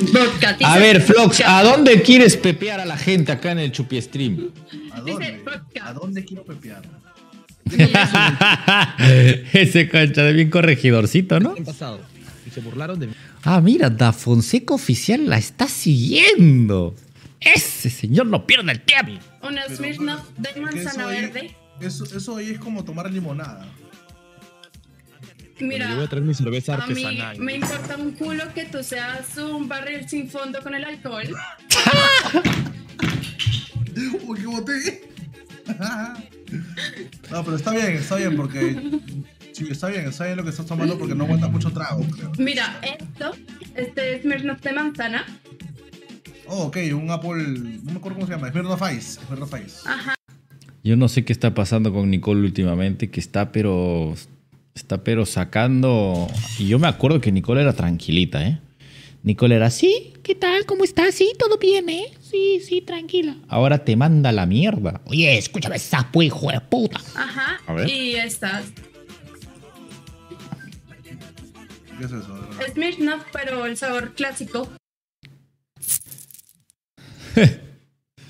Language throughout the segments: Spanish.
Vodka. A ver, Flox. ¿a dónde quieres pepear a la gente acá en el Chupi Stream? ¿A dónde? ¿A dónde quiero pepear? Ese concha de bien corregidorcito, ¿no? pasado y se burlaron de mí. Ah, mira, Da Fonseca Oficial la está siguiendo. Ese señor no pierde el tiempo. Una Smirnoff de manzana verde. Eso, eso ahí es como tomar limonada. Mira, yo voy a traer mi cerveza a mí me importa un culo que tú seas un barril sin fondo con el alcohol. Uy, qué boté. no, pero está bien, está bien porque. Sí, está bien, está bien lo que estás tomando porque no aguantas mucho trago, creo. Mira, esto, este Smirnoff de manzana. Oh, ok, un Apple. No me acuerdo cómo se llama. Smirnoff Ice. Smirnoff Ice. Ajá. Yo no sé qué está pasando con Nicole últimamente, que está pero está pero sacando y yo me acuerdo que Nicole era tranquilita, ¿eh? Nicole era, "Sí, ¿qué tal? ¿Cómo estás? Sí, todo bien, ¿eh? Sí, sí, tranquila." Ahora te manda la mierda. Oye, escúchame, sapo hijo de puta. Ajá. A ver. Y estas. ¿Qué es eso? Smirnoff, pero el sabor clásico.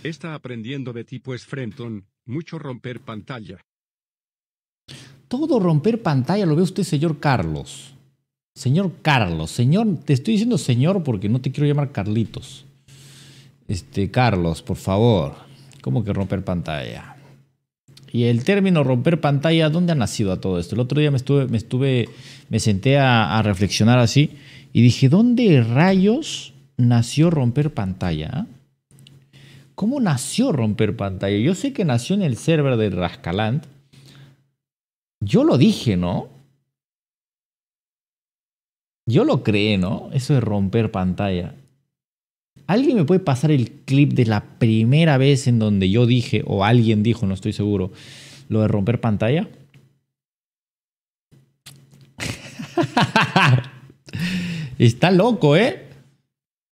Está aprendiendo de tipo es Frenton, mucho romper pantalla. Todo romper pantalla lo ve usted, señor Carlos. Señor Carlos, señor, te estoy diciendo señor porque no te quiero llamar Carlitos. Este, Carlos, por favor. ¿Cómo que romper pantalla? Y el término romper pantalla, ¿dónde ha nacido a todo esto? El otro día me estuve, me estuve, me senté a, reflexionar así y dije, ¿dónde rayos nació romper pantalla? ¿Cómo nació romper pantalla? Yo sé que nació en el server de Rascaland, yo lo dije, ¿no? Yo lo creé, ¿no? Eso de romper pantalla. ¿Alguien me puede pasar el clip de la primera vez en donde yo dije, o alguien dijo, no estoy seguro, lo de romper pantalla? Está loco, ¿eh?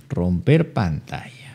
Romper pantalla.